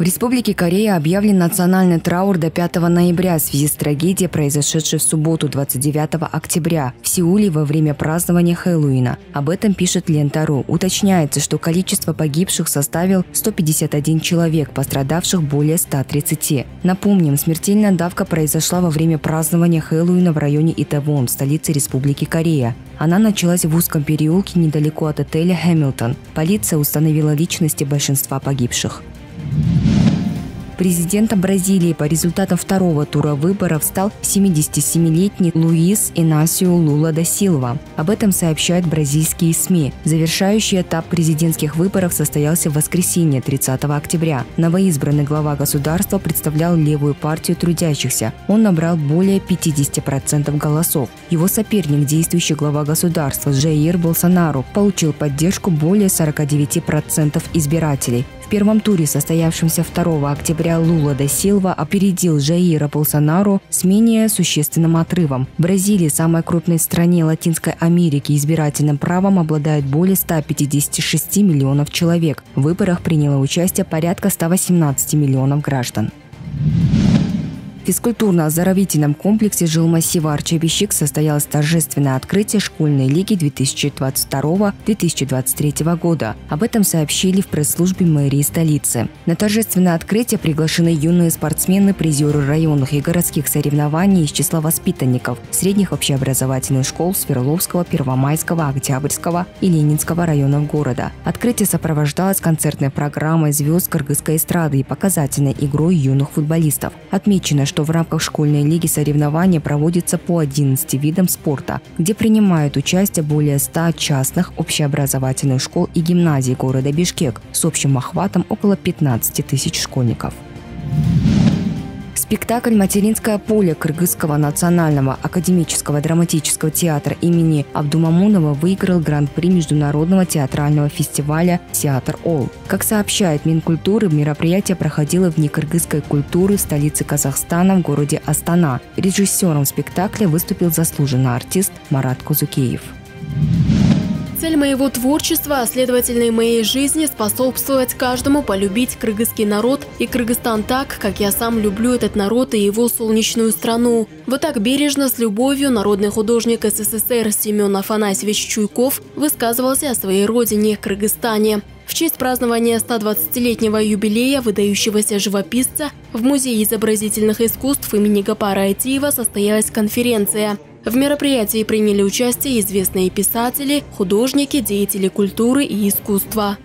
В Республике Корея объявлен национальный траур до 5 ноября в связи с трагедией, произошедшей в субботу 29 октября в Сеуле во время празднования Хэллоуина. Об этом пишет Лента.ру. Уточняется, что количество погибших составил 151 человек, пострадавших более 130. Напомним, смертельная давка произошла во время празднования Хэллоуина в районе Итавон, столице Республики Корея. Она началась в узком переулке недалеко от отеля «Хэмилтон». Полиция установила личности большинства погибших. Президентом Бразилии по результатам второго тура выборов стал 77-летний Луис Инасио Лула да Силва. Об этом сообщают бразильские СМИ. Завершающий этап президентских выборов состоялся в воскресенье 30 октября. Новоизбранный глава государства представлял левую партию трудящихся. Он набрал более 50% голосов. Его соперник, действующий глава государства Жаир Болсонару, получил поддержку более 49% избирателей первом туре, состоявшемся 2 октября, Лула да Силва опередил Жаира Болсонару с менее существенным отрывом. В Бразилии, самой крупной стране Латинской Америки, избирательным правом обладает более 156 миллионов человек. В выборах приняло участие порядка 118 миллионов граждан физкультурно-оздоровительном комплексе жилмассива Арчебищик состоялось торжественное открытие школьной лиги 2022-2023 года. Об этом сообщили в пресс-службе мэрии столицы. На торжественное открытие приглашены юные спортсмены, призеры районных и городских соревнований из числа воспитанников средних общеобразовательных школ Свердловского, Первомайского, Октябрьского и Ленинского районов города. Открытие сопровождалось концертной программой звезд кыргызской эстрады и показательной игрой юных футболистов. Отмечено, что в рамках школьной лиги соревнования проводятся по 11 видам спорта, где принимают участие более 100 частных общеобразовательных школ и гимназий города Бишкек с общим охватом около 15 тысяч школьников. Спектакль «Материнское поле» Кыргызского национального академического драматического театра имени Абдумамунова выиграл гран-при Международного театрального фестиваля «Театр Ол». Как сообщает Минкультуры, мероприятие проходило в кыргызской культуры в столице Казахстана в городе Астана. Режиссером спектакля выступил заслуженный артист Марат Кузукеев. Цель моего творчества, а следовательно и моей жизни, способствовать каждому полюбить кыргызский народ и Кыргызстан так, как я сам люблю этот народ и его солнечную страну. Вот так бережно, с любовью, народный художник СССР Семен Афанасьевич Чуйков высказывался о своей родине – Кыргызстане. В честь празднования 120-летнего юбилея выдающегося живописца в Музее изобразительных искусств имени Гапара Айтиева состоялась конференция – в мероприятии приняли участие известные писатели, художники, деятели культуры и искусства.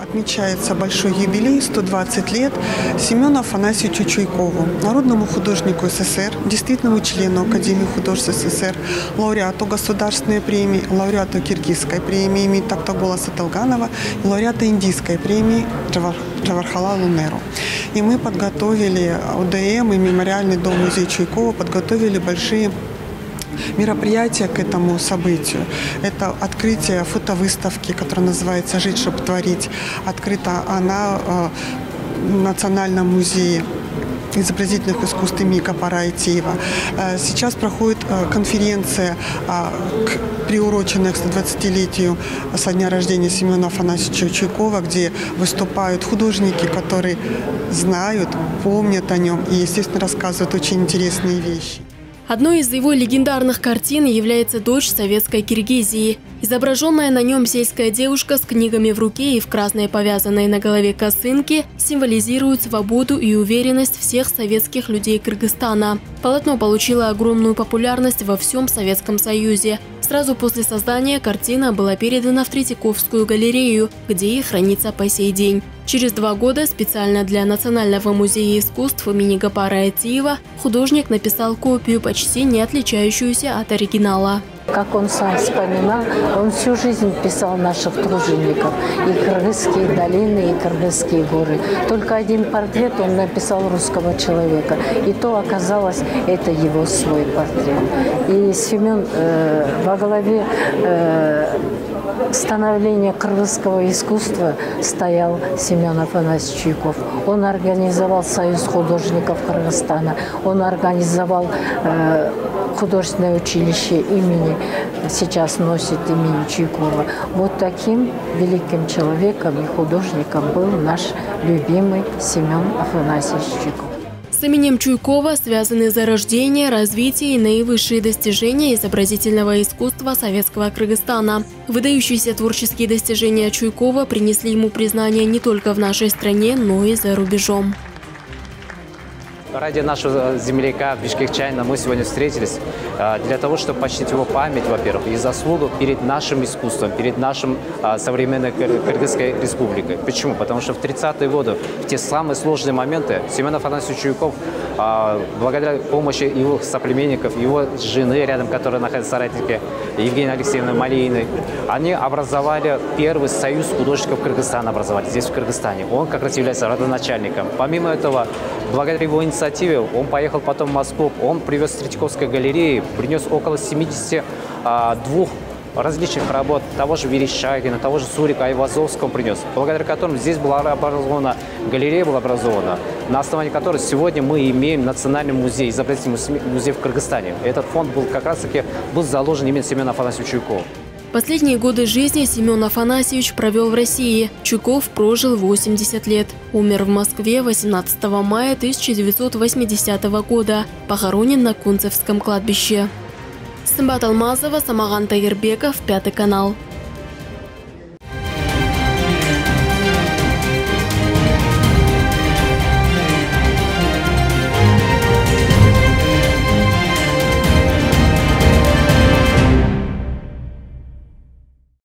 Отмечается большой юбилей, 120 лет, Семену Афанасьевичу Чуйкову, народному художнику СССР, действительному члену Академии художеств СССР, лауреату государственной премии, лауреату киргизской премии имени Таптоголоса Талганова лауреату индийской премии Джавархала Лунеру. И мы подготовили УДМ и мемориальный дом музея Чуйкова, подготовили большие мероприятие к этому событию. Это открытие фотовыставки, которая называется «Жить, чтобы творить». Открыта она э, в Национальном музее изобразительных искусств имени Капара Итиева. Э, сейчас проходит э, конференция, приуроченная к 120-летию со дня рождения Семена Афанасьевича Чуйкова, где выступают художники, которые знают, помнят о нем и, естественно, рассказывают очень интересные вещи. Одной из его легендарных картин является «Дочь советской Киргизии». Изображенная на нем сельская девушка с книгами в руке и в красной повязанной на голове косынке символизирует свободу и уверенность всех советских людей Кыргызстана. Полотно получило огромную популярность во всем Советском Союзе. Сразу после создания картина была передана в Третьяковскую галерею, где и хранится по сей день. Через два года специально для Национального музея искусств имени Гапара Айтиева художник написал копию, почти не отличающуюся от оригинала. Как он сам вспоминал, он всю жизнь писал наших тружеников. И кыргызские долины, и кыргызские горы. Только один портрет он написал русского человека. И то оказалось, это его свой портрет. И Семен э, во главе э, становления кыргызского искусства стоял Семен Афанасьевич Чуйков. Он организовал Союз художников Кыргызстана. Он организовал э, художественное училище имени сейчас носит имени Чуйкова. Вот таким великим человеком и художником был наш любимый Семен Афанасьевич Чуйков. С именем Чуйкова связаны зарождение, развитие и наивысшие достижения изобразительного искусства советского Кыргызстана. Выдающиеся творческие достижения Чуйкова принесли ему признание не только в нашей стране, но и за рубежом. Ради нашего земляка Бишкекчанина мы сегодня встретились а, для того, чтобы почтить его память, во-первых, и заслугу перед нашим искусством, перед нашим а, современной Кыргызской республикой. Почему? Потому что в 30-е годы, в те самые сложные моменты, Семен Афанасьевич Чуйков, а, благодаря помощи его соплеменников, его жены рядом, которая находится в соратнике, Евгения Алексеевна Малииной, они образовали первый союз художников Кыргызстана, образовали здесь, в Кыргызстане. Он как раз является родоначальником. Помимо этого, благодаря его инициативе, он поехал потом в Москву, он привез с Третьяковской галереи, принес около 72 а, различных работ того же Верещагина, того же Сурика Айвазовского принес, благодаря которым здесь была образована, галерея была образована, на основании которой сегодня мы имеем Национальный музей, изобретательный музей в Кыргызстане. Этот фонд был как раз-таки был заложен именно Семена Афанасьевича Чуйкова. Последние годы жизни Семен Афанасьевич провел в России. Чуков прожил 80 лет. Умер в Москве 18 мая 1980 года. Похоронен на Кунцевском кладбище. Сымбат Алмазова, Самаган Тагирбеков, Пятый канал.